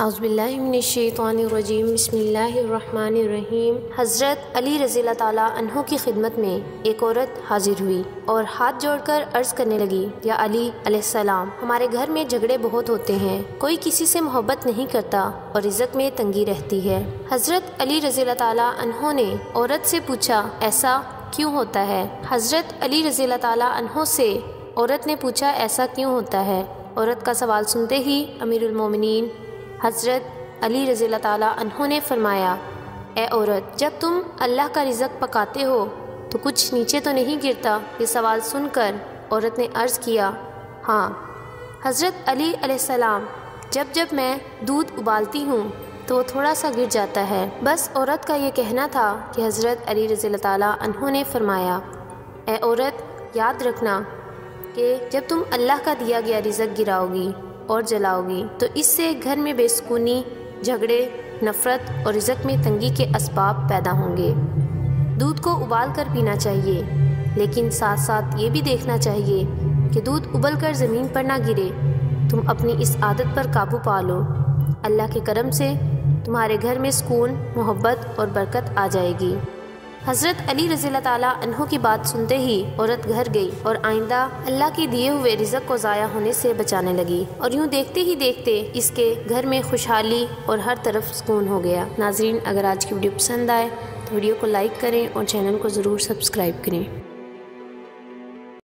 अज़बिल्लिमिनशैतानिर्रजीम बिस्मिल्लाहिर्रहमानिर्रहीम हज़रत अली रज़ी तहों की खिदमत में एक औरत हाजिर हुई और हाथ जोड़कर अर्ज़ करने लगी या अली सलाम हमारे घर में झगड़े बहुत होते हैं कोई किसी से मोहब्बत नहीं करता और इज़्ज़त में तंगी रहती है हज़रत अली रज़ी तहों ने औरत से पूछा ऐसा क्यों होता है हज़रत अली रज़ी तहों से औरत ने पूछा ऐसा क्यों होता है औरत का सवाल सुनते ही अमीरमिन हज़रत अली रज़ी तहों ने फरमाया, ए औरत, जब तुम अल्लाह का रिज़क पकाते हो तो कुछ नीचे तो नहीं गिरता? ये सवाल सुनकर औरत ने अर्ज़ किया हाँ। हज़रत अली जब जब मैं दूध उबालती हूँ तो वो थोड़ा सा गिर जाता है। बस औरत का ये कहना था कि हज़रत अली रज़ी तहों ने फरमाया, ए औरत, याद रखना कि जब तुम अल्लाह का दिया गया रिज़क गिराओगी और जलाओगी। तो इससे घर में बेसकूनी, झगड़े, नफ़रत और रिजक में तंगी के इसबाब पैदा होंगे। दूध को उबाल कर पीना चाहिए, लेकिन साथ साथ ये भी देखना चाहिए कि दूध उबल कर ज़मीन पर ना गिरे। तुम अपनी इस आदत पर काबू पा लो। अल्लाह के करम से तुम्हारे घर में सुकून, मोहब्बत और बरकत आ जाएगी। हज़रत अली रज़ी तहों की बात सुनते ही औरत घर गई और आइंदा अल्लाह के दिए हुए रिजक को ज़ाया होने से बचाने लगी और यूँ देखते ही देखते इसके घर में खुशहाली और हर तरफ़ सुकून हो गया। नाजरीन, अगर आज की वीडियो पसंद आए तो वीडियो को लाइक करें और चैनल को ज़रूर सब्सक्राइब करें।